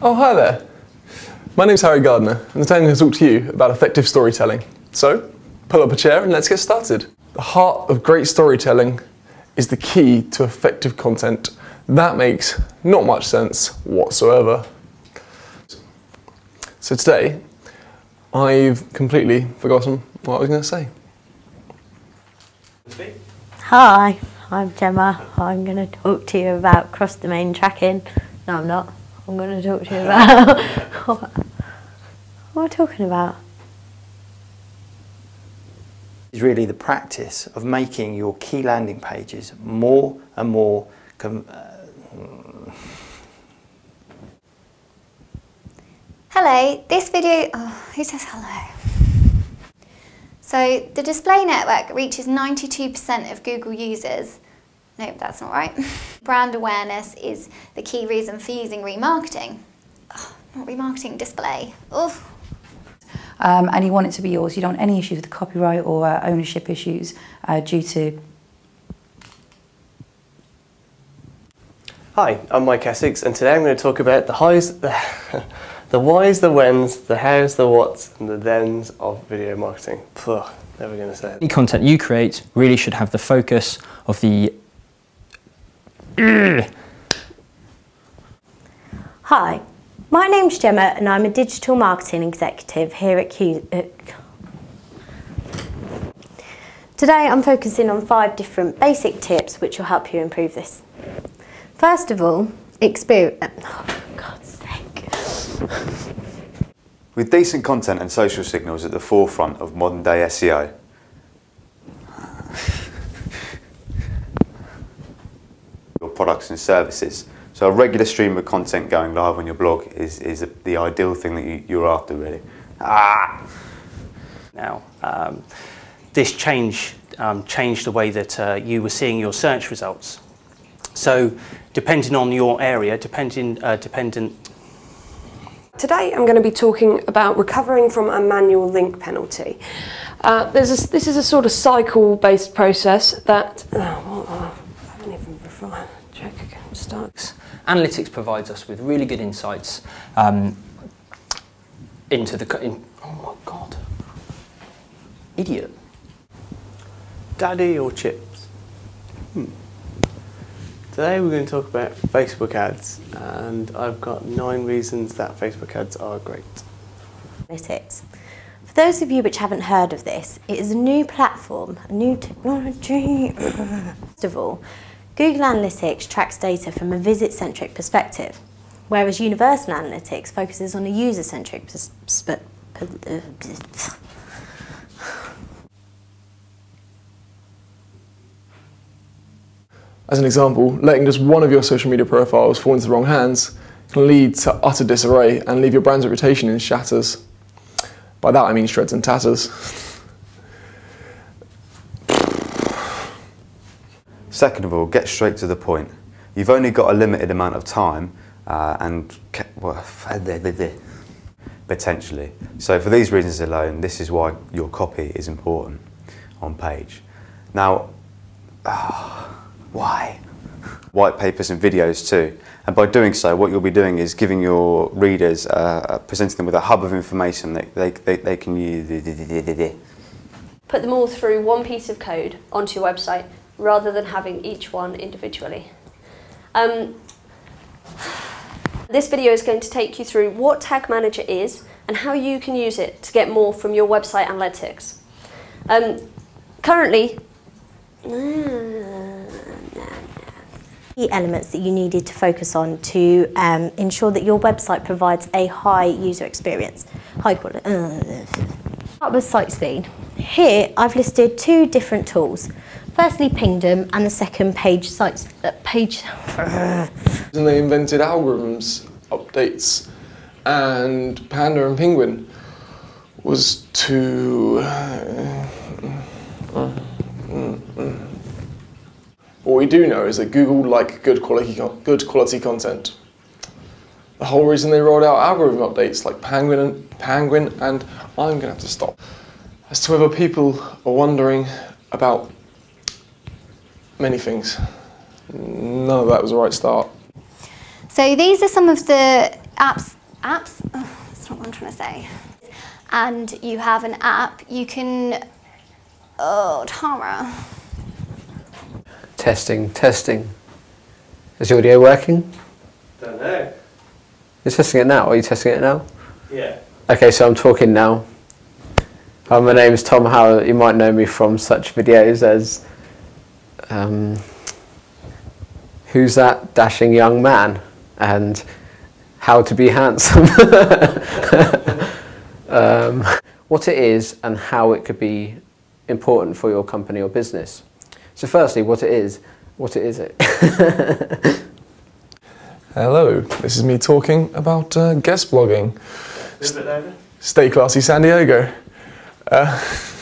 Oh, hi there. My name's Harry Gardner, and today I'm going to talk to you about effective storytelling. So, pull up a chair and let's get started. The heart of great storytelling is the key to effective content. That makes not much sense whatsoever. So today, I've completely forgotten what I was going to say. Hi, I'm Gemma. I'm going to talk to you about cross domain tracking. No, I'm not. I'm going to talk to you about. what, what am I talking about? is really the practice of making your key landing pages more and more com- uh, Hello, this video, oh, who says hello? So the display network reaches 92% of Google users. No, that's not right. Brand awareness is the key reason for using remarketing. Oh, not remarketing, display. Oof. um, and you want it to be yours. You don't want any issues with copyright or uh, ownership issues uh, due to Hi, I'm Mike Essex, and today I'm going to talk about the highs, the, the whys, the whens, the hows, the whats, and the thens of video marketing. Pugh, never going to say it. Any content you create really should have the focus of the Hi, my name's Gemma and I'm a digital marketing executive here at Q. Uh, Today I'm focusing on five different basic tips which will help you improve this. First of all, experience. Oh, for God's sake. With decent content and social signals at the forefront of modern day SEO, products and services. So a regular stream of content going live on your blog is, is the ideal thing that you, you're after really. Ah! now. Um, this change um, changed the way that uh, you were seeing your search results. So, depending on your area, depending, uh, dependent Today I'm going to be talking about recovering from a manual link penalty. Uh, there's a, this is a sort of cycle-based process that... Oh, well, oh, I haven't even refined. Check analytics provides us with really good insights um, into the. In, oh my god, idiot! Daddy or chips? Hmm. Today we're going to talk about Facebook ads, and I've got nine reasons that Facebook ads are great. Analytics. For those of you which haven't heard of this, it is a new platform, a new technology. First of all, Google Analytics tracks data from a visit-centric perspective, whereas Universal Analytics focuses on a user-centric perspective. Uh, As an example, letting just one of your social media profiles fall into the wrong hands can lead to utter disarray and leave your brand's reputation in shatters. By that I mean shreds and tatters. Second of all, get straight to the point. You've only got a limited amount of time uh, and well, potentially. So for these reasons alone, this is why your copy is important on page. Now, ah, why? White papers and videos too. And by doing so, what you'll be doing is giving your readers, uh, uh, presenting them with a hub of information that they, they, they can use. put them all through one piece of code onto your website rather than having each one individually. Um, this video is going to take you through what Tag Manager is and how you can use it to get more from your website analytics. Um, currently, Key elements that you needed to focus on to um, ensure that your website provides a high user experience, high quality. Uh, Start with site speed. Here I've listed two different tools. Firstly, Pingdom, and the second page sites uh, page. And they invented algorithms, updates, and Panda and Penguin was to. What we do know is that Google like good quality, good quality content. The whole reason they rolled out algorithm updates like Penguin and Penguin, and I'm gonna have to stop. As to whether people are wondering about many things, none of that was the right start. So these are some of the apps, apps, ugh, that's not what I'm trying to say. And you have an app, you can, oh, Tara. Testing, testing. Is the audio working? Don't know. You're testing it now. Are you testing it now? Yeah. Okay, so I'm talking now. Hi, my name is Tom Howell. You might know me from such videos as um, Who's That Dashing Young Man? and How to Be Handsome. um, what it is and how it could be important for your company or business. So firstly, what it is, what it is it? Hello, this is me talking about uh, guest blogging. A bit louder. Stay classy, San Diego. Uh,